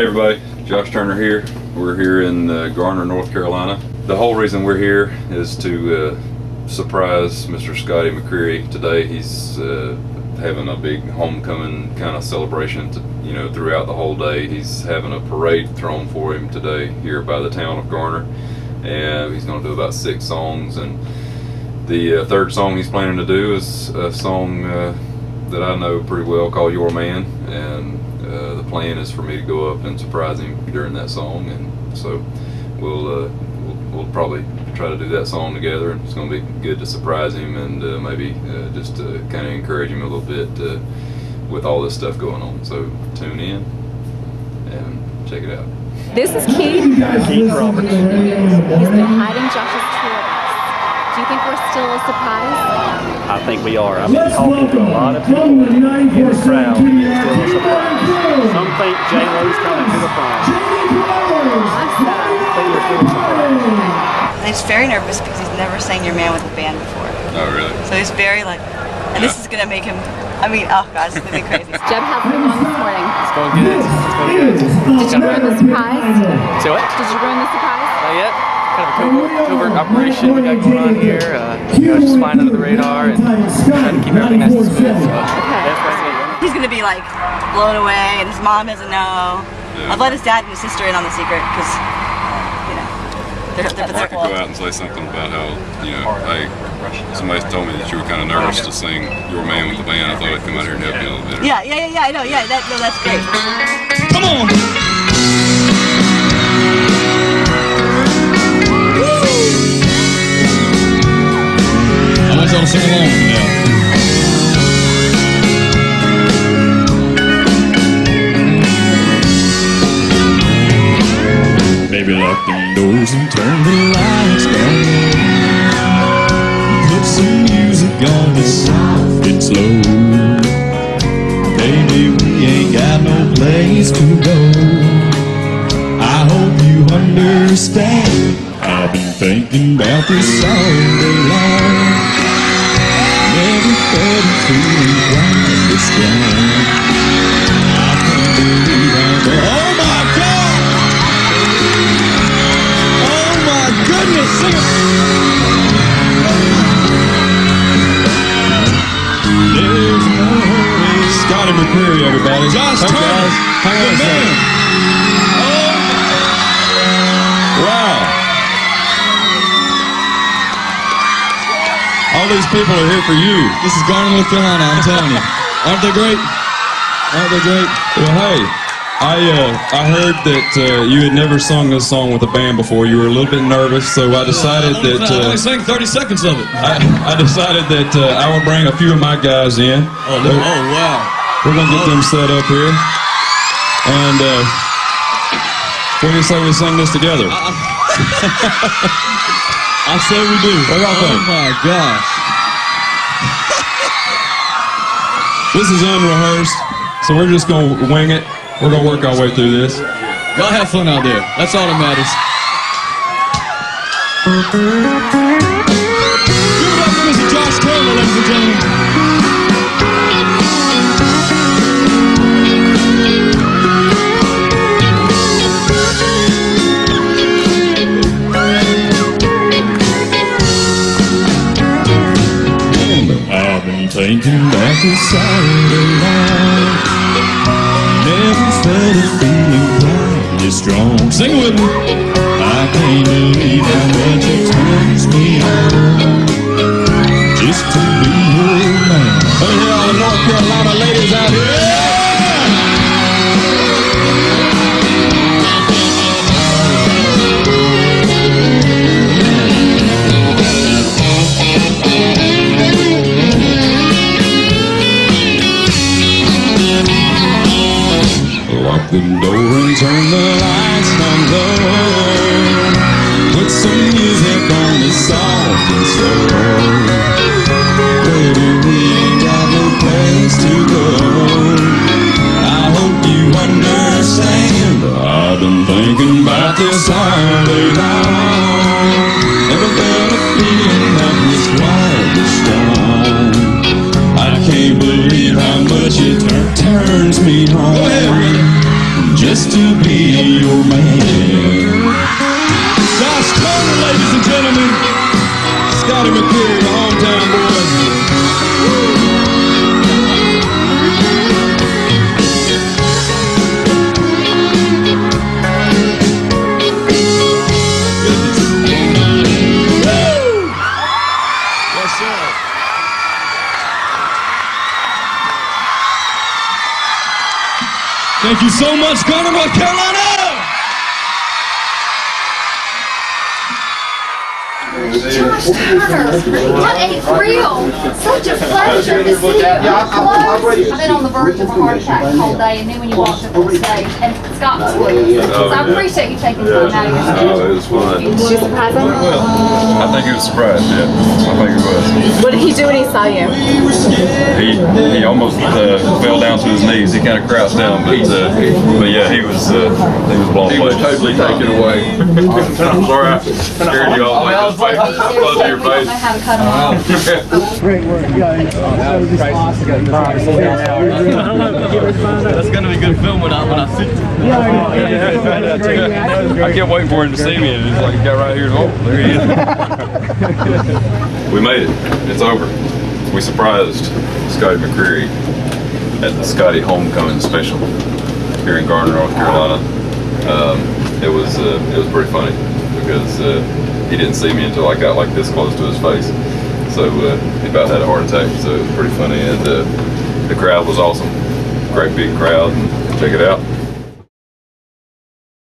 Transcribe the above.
Hey everybody, Josh Turner here. We're here in uh, Garner, North Carolina. The whole reason we're here is to uh, surprise Mr. Scotty McCreery today. He's uh, having a big homecoming kind of celebration, to, you know, throughout the whole day. He's having a parade thrown for him today here by the town of Garner, and he's going to do about six songs. And the uh, third song he's planning to do is a song uh, that I know pretty well called "Your Man," and uh, the plan is for me to go up and surprise him during that song, and so we'll uh, we'll, we'll probably try to do that song together. And it's going to be good to surprise him and uh, maybe uh, just to kind of encourage him a little bit uh, with all this stuff going on. So tune in and check it out. This is Keith. Keith Roberts. He's been hiding Josh's think we're still a surprise? I think we are. I've been talking to a lot of people in the crowd. Still a. Some think J Lo's coming to the prom. I think we're still a surprise. And he's very nervous because he's never sang Your Man with a band before. Oh really? So he's very like, and this is gonna make him. I mean, oh god, it's gonna be crazy. Jeb, how's it going this morning? It's going good. It's going good. Did you ruin the surprise? So what? Did you ruin the surprise? Not yet. Kind of a covert, covert operation we got going on here. Uh, you know, just flying under the radar and trying to keep everything nice and smooth. So that's right. He's gonna be like blown away, and his mom doesn't know. Yeah. I've let his dad and his sister in on the secret because, you know, they're, they're, I could go out and say something about how, you know, hey, somebody told me that you were kind of nervous to sing Your Man with the band. I thought I'd come out here and help you a little bit. Yeah, yeah, yeah, yeah. I know. Yeah, that, no, that's great. Come on! Y'all to sing along now. Baby, lock them doors and turn the lights down. Put some music on that's soft and slow. Baby, we ain't got no place to go. I hope you understand. I've been thinking about this all day long. Never. I can't believe Oh these people are here for you. This is Garner, North Carolina. I'm telling you. Aren't they great? Aren't they great? Well, hey, I uh, I heard that uh, you had never sung this song with a band before. You were a little bit nervous, so I decided I only, that I only uh, sang 30 seconds of it. I, I decided that uh, I would bring a few of my guys in. Oh, oh wow. We're gonna get them set up here, and uh, what do you say we sing this together? I say we do. What y'all oh think? my gosh. This is unrehearsed, so we're just gonna wing it. We're gonna work our way through this. Y'all have fun out there. That's all that matters. Give it up for Mr. Josh Turner, ladies and gentlemen. I've been this all day. Never felt a feeling quite this strong. Sing with me. I can't believe how much it turns me on the door and turn the lights down low. Put some music on the soft and slow. Baby, we ain't got no place to go. I hope you understand. I've been thinking about this all day long. Felt a feeling. I can't believe how much it turns me on. Scotty McCreery, the hometown boy. Woo! Yes, sir. Thank you so much, Garner, North Carolina. Josh Turner, what a thrill! Such a pleasure to see you up close. I've been on the verge of a heart attack all day, and then when you walked up on stage, and Scott was with you. So I appreciate you taking time out of your Oh, schedule. it was fun. Did you surprise him? I think he was surprised, yeah. I think he was. What did he do when he saw you? He he almost uh, fell down to his knees. He kind of crouched down, but uh, but yeah, he was uh, he was blown away. totally taken away. I'm sorry, I scared you all. Face, close to. That's be a good film when I when I see. Yeah, I kept waiting for him to see me, and it's like got right here. Oh, there he is. we made it. It's over. We surprised Scotty McCreery at the Scotty Homecoming Special here in Garner, North Carolina. Um, it was uh, it was pretty funny because uh, he didn't see me until I got like this close to his face. So uh, he about had a heart attack. So it was pretty funny, and uh, the crowd was awesome. Great big crowd. Check it out.